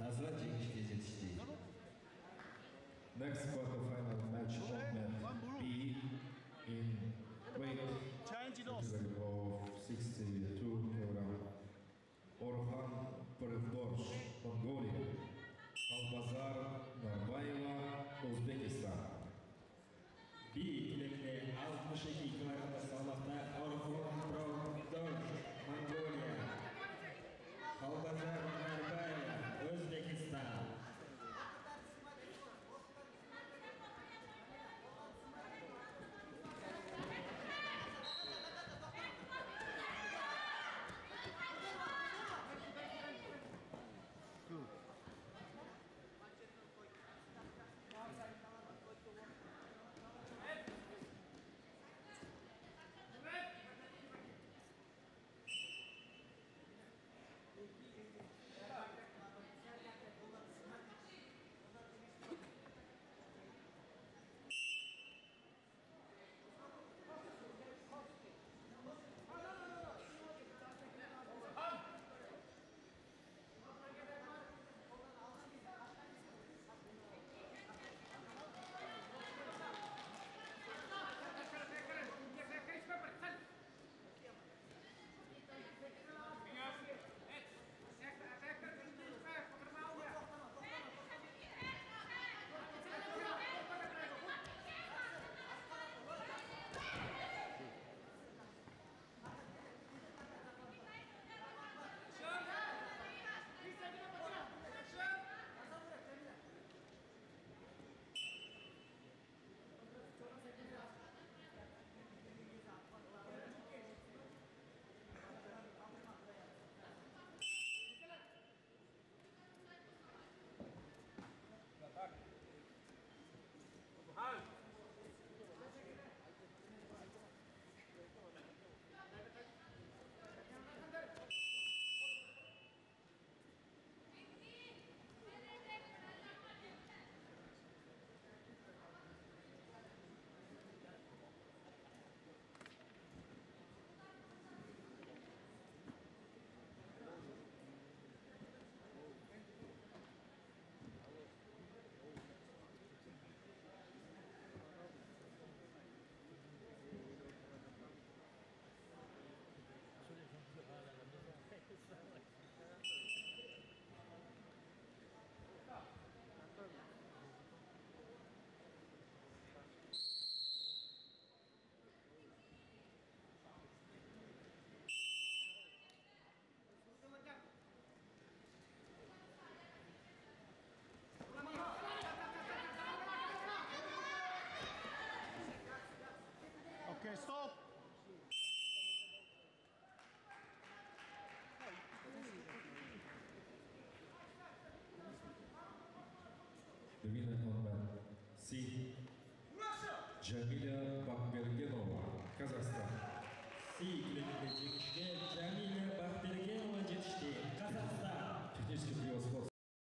Nazwa 9.30. Next quarterfinal match of B in weight category of 62 kg. Orkhon Purevdorj, Mongolia. Alpazar Narbayeva, Uzbekistan. B ikilemde 62 kg Жамиля Бахбергенова, Казахстан. Си Жамиля Бакбергенова жетішті, Казахстан. Технический.